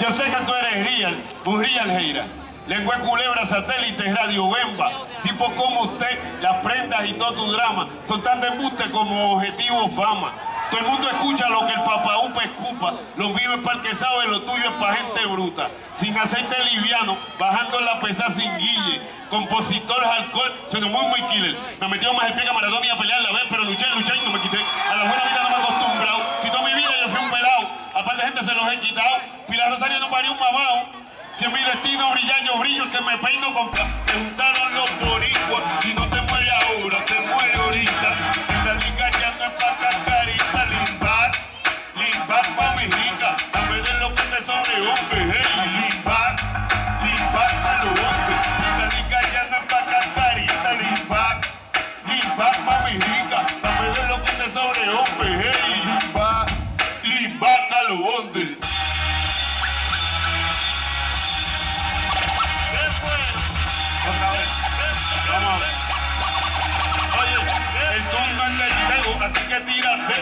Yo sé que tú eres real, un real Heira. Lengüe culebra, satélite, radio bemba. Tipo como usted, las prendas y todo tu drama son tan de embuste como objetivo fama. Todo el mundo escucha lo que el papá upa escupa. Lo mío es para el que sabe, lo tuyo es para gente bruta. Sin aceite liviano, bajando la pesa sin guille. Compositor, alcohol, suena muy, muy killer. Me metió más el pie que Maradona y a pelear la vez, pero luché, luché y no me parió un mamao. Si mi destino brillando brillo, que me peino con... Se juntaron los boricuas no... así que tírate.